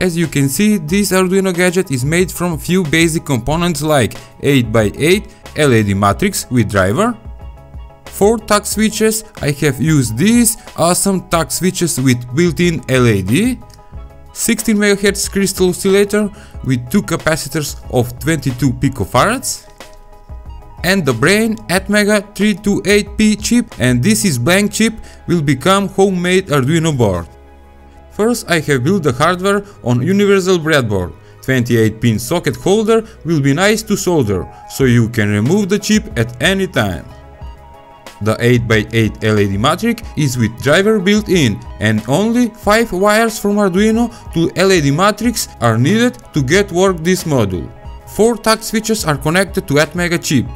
As you can see, this Arduino gadget is made from few basic components like 8x8 LED matrix with driver, 4 takt switches, I have used these awesome takt switches with built-in LED, 16 MHz crystal oscillator with two capacitors of 22 picofarads, and the brain Atmega 328P chip and this is blank chip will become homemade Arduino board. First I have built the hardware on universal breadboard. 28 pin socket holder will be nice to solder, so you can remove the chip at any time. The 8x8 LED matrix is with driver built in and only 5 wires from Arduino to LED matrix are needed to get work this module. 4 takt switches are connected to Atmega chip.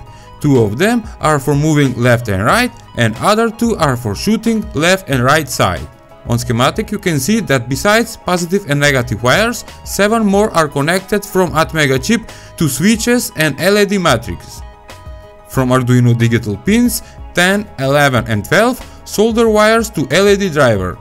Two of them are for moving left and right and other two are for shooting left and right side. On schematic you can see that besides positive and negative wires, 7 more are connected from Atmega chip to switches and LED matrix. From Arduino digital pins 10, 11 and 12 solder wires to LED driver.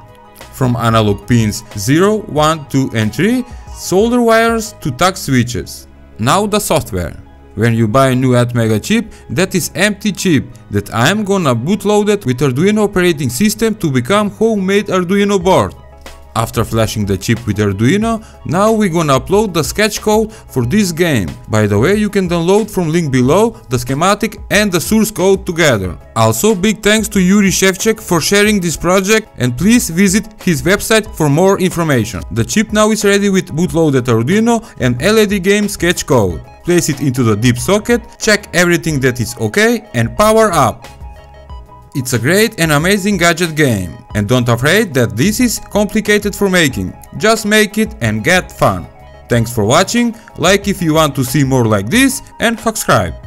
From analog pins 0, 1, 2 and 3 solder wires to takt switches. Now the software. When you buy a new Atmega chip, that is empty chip that I am gonna bootload it with Arduino operating system to become homemade Arduino board. After flashing the chip with Arduino, now we gonna upload the sketch code for this game. By the way, you can download from link below the schematic and the source code together. Also, big thanks to Yuri Shevchuk for sharing this project and please visit his website for more information. The chip now is ready with bootloaded Arduino and LED game sketch code place it into the deep socket, check everything that is ok and power up. It's a great and amazing gadget game and don't afraid that this is complicated for making, just make it and get fun. Thanks for watching, like if you want to see more like this and subscribe.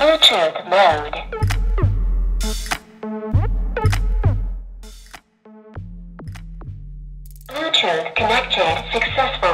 Bluetooth mode. Bluetooth connected successfully.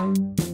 Bluetooth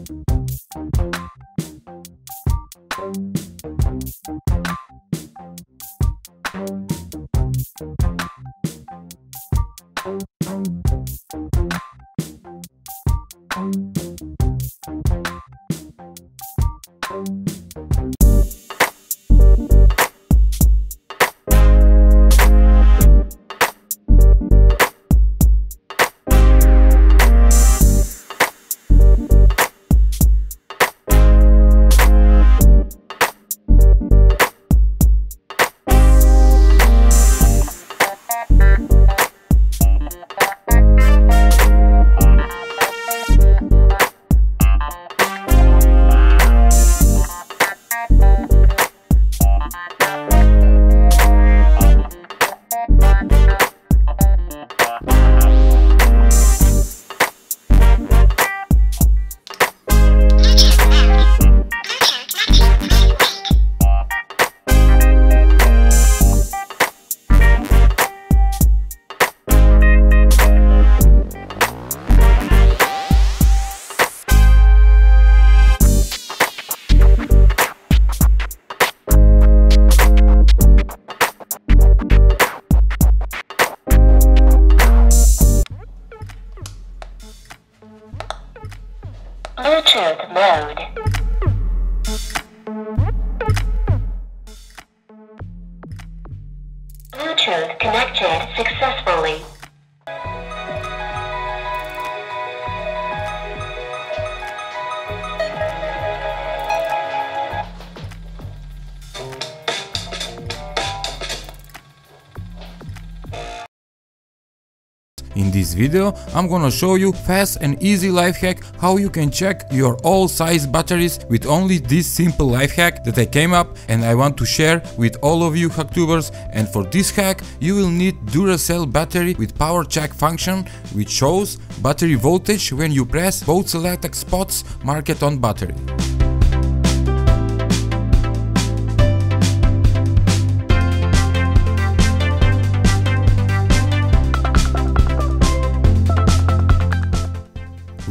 In this video I'm gonna show you fast and easy life hack how you can check your all size batteries with only this simple life hack that I came up and I want to share with all of you hacktubers and for this hack you will need Duracell battery with power check function which shows battery voltage when you press both selected spots marked on battery.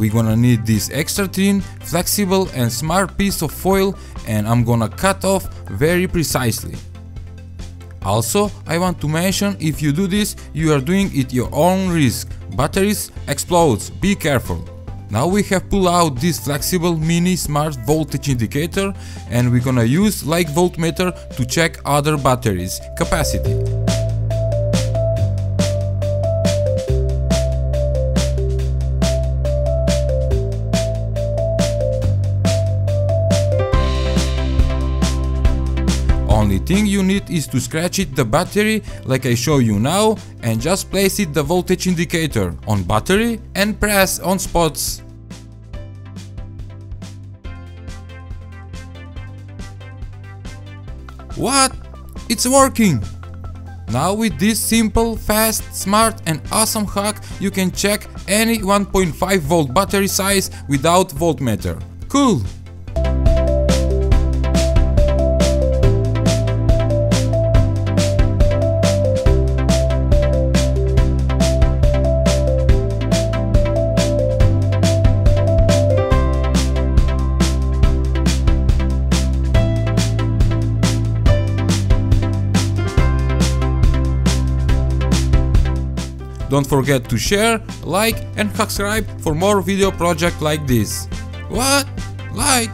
We're gonna need this extra thin, flexible and smart piece of foil and I'm gonna cut off very precisely. Also, I want to mention if you do this, you are doing it your own risk. Batteries explodes, be careful. Now we have pulled out this flexible mini smart voltage indicator and we're gonna use like voltmeter to check other batteries capacity. Only thing you need is to scratch it the battery like I show you now and just place it the voltage indicator on battery and press on spots. What? It's working! Now with this simple, fast, smart and awesome hack you can check any 1.5 volt battery size without voltmeter. Cool! Don't forget to share, like and subscribe for more video project like this. What? Like?